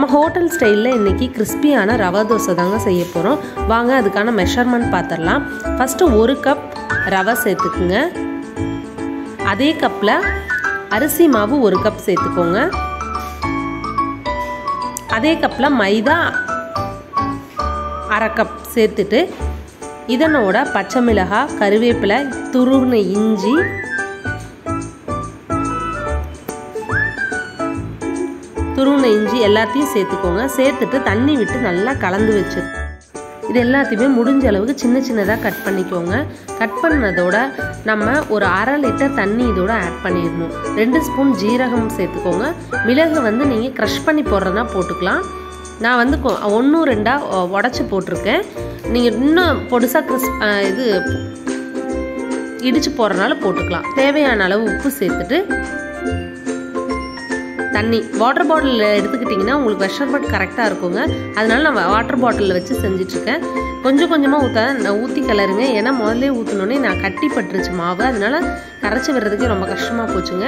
நம்ம ஹோட்டல் ஸ்டைலில் இன்றைக்கி கிறிஸ்பியான ரவா தோசை தாங்க செய்ய போகிறோம் வாங்க அதுக்கான மெஷர்மெண்ட் பார்த்துடலாம் ஃபஸ்ட்டு ஒரு கப் ரவை சேர்த்துக்குங்க. அதே கப்பில் அரிசி மாவு ஒரு கப் சேர்த்துக்கோங்க. அதே கப்பில் மைதா அரை கப் சேர்த்துட்டு இதனோட பச்சை மிளகாய் கருவேப்பிலை துருவின இஞ்சி துருவின இஞ்சி எல்லாத்தையும் சேர்த்துக்கோங்க. சேர்த்துட்டு தண்ணி விட்டு நல்லா கலந்து வச்சு இது எல்லாத்தையுமே முடிஞ்ச அளவுக்கு சின்ன சின்னதாக கட் பண்ணிக்கோங்க. கட் பண்ணதோட நம்ம ஒரு அரை லிட்டர் தண்ணி இதோட ஆட் பண்ணிடணும். ரெண்டு ஸ்பூன் ஜீரகம் சேர்த்துக்கோங்க. மிளகு வந்து நீங்கள் க்ரஷ் பண்ணி போடுறதுனா போட்டுக்கலாம். நான் வந்து ஒன்றும் ரெண்டாக உடச்சி போட்டிருக்கேன். நீங்கள் இன்னும் பொடுசாக க்ரிஸ் இது இடித்து போடுறதுனால போட்டுக்கலாம். தேவையான அளவு உப்பு சேர்த்துட்டு தண்ணி. வாட்டர் பாட்டிலில் எடுத்துக்கிட்டிங்கன்னா உங்களுக்கு மெஷர்மெண்ட் கரெக்டாக இருக்குங்க. அதனால நான் வாட்டர் பாட்டிலில் வச்சு செஞ்சிட்ருக்கேன். கொஞ்சம் கொஞ்சமாக ஊற்ற நான் ஊற்றி கலருங்க ஏன்னா முதல்ல ஊற்றினோடனே நான் கட்டி பட்டுருச்சு மாவு. அதனால கரைச்சி விடுறதுக்கே ரொம்ப கஷ்டமாக போச்சுங்க.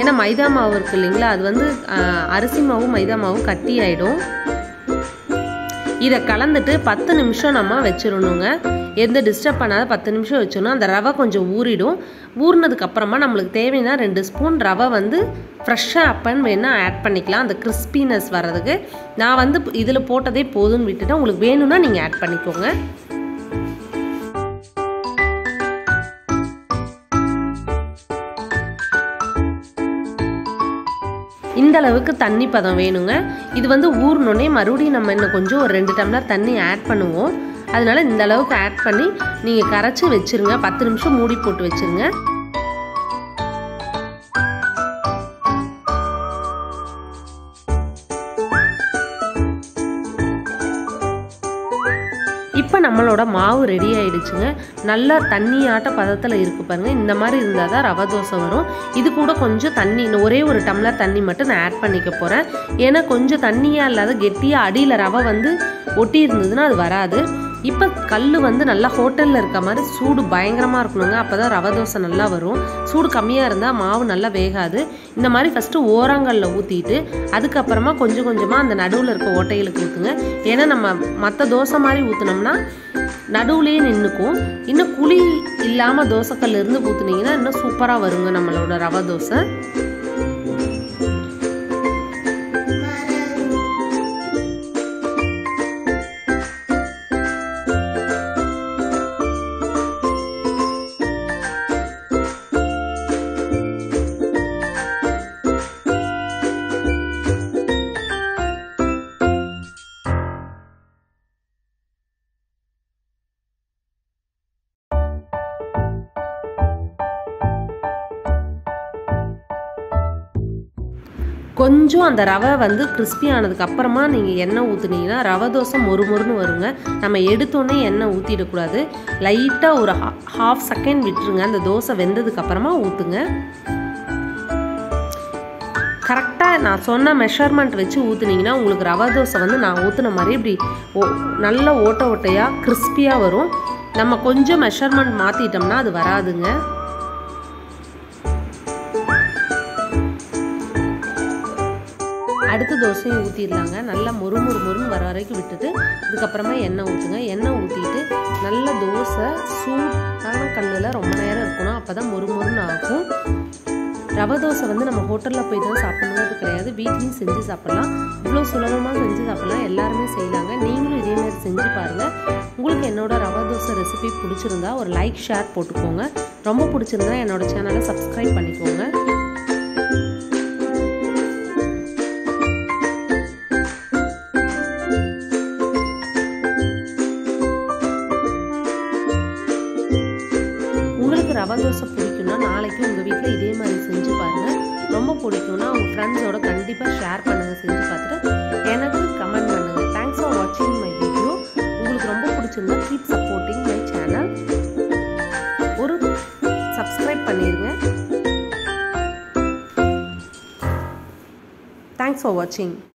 ஏன்னா மைதா மாவு இருக்குது இல்லைங்களா? அது வந்து அரிசி மாவும் மைதா மாவும் கட்டி ஆகிடும் இதை கலந்துட்டு பத்து நிமிஷம் நம்ம வச்சிடணுங்க எந்த டிஸ்டர்ப் பண்ணாத பத்து நிமிஷம் வச்சோன்னா அந்த ரவை கொஞ்சம் ஊறிடும். ஊறினதுக்கு அப்புறமா நம்மளுக்கு தேவைன்னா ரெண்டு ஸ்பூன் ரவை வந்து ஃப்ரெஷ்ஷாக அப்பன்னு வேணால் ஆட் பண்ணிக்கலாம். அந்த கிறிஸ்பினஸ் வர்றதுக்கு. நான் வந்து இதில் போட்டதே போதும்னு விட்டுட்டேன். உங்களுக்கு வேணும்னா நீங்கள் ஆட் பண்ணிக்கோங்க. இந்த அளவுக்கு தண்ணி பதம் வேணுங்க. இது வந்து ஊறினோடனே மறுபடியும் நம்ம இன்னும் கொஞ்சம் ஒரு ரெண்டு டம்ளர் தண்ணி ஆட் பண்ணுவோம். அதனால இந்த அளவுக்கு ஆட் பண்ணி நீங்கள் கரைச்சி வச்சுருங்க. பத்து நிமிஷம் மூடி போட்டு வச்சுருங்க. இப்போ நம்மளோட மாவு ரெடி ஆயிடுச்சுங்க. நல்லா தண்ணியாட்ட பதத்தில் இருக்குது பாருங்கள் இந்த மாதிரி இருந்தால் தான் ரவை தோசை வரும். இது கூட கொஞ்சம் தண்ணி ஒரே ஒரு டம்ளர் தண்ணி மட்டும் நான் ஆட் பண்ணிக்க போகிறேன் ஏன்னா கொஞ்சம் தண்ணியாக இல்லாத கெட்டியாக அடியில் ரவை வந்து ஒட்டி இருந்ததுன்னா அது வராது. இப்போ கல் வந்து நல்லா ஹோட்டலில் இருக்க மாதிரி சூடு பயங்கரமாக இருக்கணுங்க. அப்போ தான் ரவை தோசை நல்லா வரும். சூடு கம்மியாக இருந்தால் மாவு நல்லா வேகாது. இந்த மாதிரி ஃபஸ்ட்டு ஓரங்களில் ஊற்றிட்டு அதுக்கப்புறமா கொஞ்சம் கொஞ்சமாக அந்த நடுவில் இருக்க ஓட்டைகளுக்கு ஊற்றுங்க ஏன்னா நம்ம மற்ற தோசை மாதிரி ஊற்றினோம்னா நடுவுலேயே நின்றுக்கும் இன்னும் குழி இல்லாமல் தோசைக்கல் இருந்து ஊற்றுனீங்கன்னா இன்னும் சூப்பராக வருங்க நம்மளோட ரவை தோசை. கொஞ்சம் அந்த ரவை வந்து கிறிஸ்பி ஆனதுக்கு அப்புறமா நீங்கள் எண்ணெய் ஊற்றுனீங்கன்னா ரவை தோசை மொறு மொறுன்னு வருங்க. நம்ம எடுத்தோடனே எண்ணெய் ஊற்றிடக்கூடாது லைட்டாக ஒரு ஹாஃப் செகண்ட் விட்டுருங்க. அந்த தோசை வெந்ததுக்கு அப்புறமா ஊற்றுங்க கரெக்டாக நான் சொன்ன மெஷர்மெண்ட் வச்சு ஊற்றுனீங்கன்னா உங்களுக்கு ரவை தோசை வந்து நான் ஊற்றுன மாதிரி இப்படி ஓ நல்ல ஓட்ட ஓட்டையாக கிறிஸ்பியாக வரும். நம்ம கொஞ்சம் மெஷர்மெண்ட் மாற்றிட்டோம்னா அது வராதுங்க. தோசையும் ஊற்றிடலாங்க நல்லா மொறு மொறு மொறுன்னு வர வரைக்கும் விட்டுட்டு அதுக்கப்புறமா எண்ணெய் ஊற்றுங்க எண்ணெய் ஊற்றிட்டு நல்ல தோசை சூடான கல்லில் ரொம்ப நேரம் இருக்கணும். அப்போ தான் மொறு மொறுன்னு ஆகும். ரவை தோசை வந்து நம்ம ஹோட்டலில் போய் தான் சாப்பிடணுங்கிறது கிடையாது. வீட்லேயும் செஞ்சு சாப்பிட்லாம். இவ்வளோ சுலபமாக செஞ்சு சாப்பிட்லாம். எல்லாருமே செய்யலாங்க. நீங்களும் இதே செஞ்சு பாருங்கள் உங்களுக்கு என்னோட ரவை தோசை ரெசிபி பிடிச்சிருந்தா ஒரு லைக் ஷேர் போட்டுக்கோங்க. ரொம்ப பிடிச்சிருந்தா என்னோட சேனலை சப்ஸ்கிரைப் பண்ணிக்கோங்க. தோசை பிடிக்கும்னா நாளைக்கு உங்கள் வீட்டில் இதே மாதிரி செஞ்சு பாருங்கள் ரொம்ப பிடிக்கும்னா உங்கள் ஃப்ரெண்ட்ஸோட கண்டிப்பாக ஷேர் பண்ணுங்கள் செஞ்சு பார்த்துட்டு எனக்கு கமெண்ட் பண்ணுங்கள் தேங்க்ஸ் ஃபார் வாட்சிங் மை வீடியோ உங்களுக்கு ரொம்ப பிடிச்சிருந்தா கீப் சப்போர்ட்டிங் மை சேனல் ஒரு சப்ஸ்கிரைப் பண்ணிடுங்க. தேங்க்ஸ் ஃபார் வாட்சிங்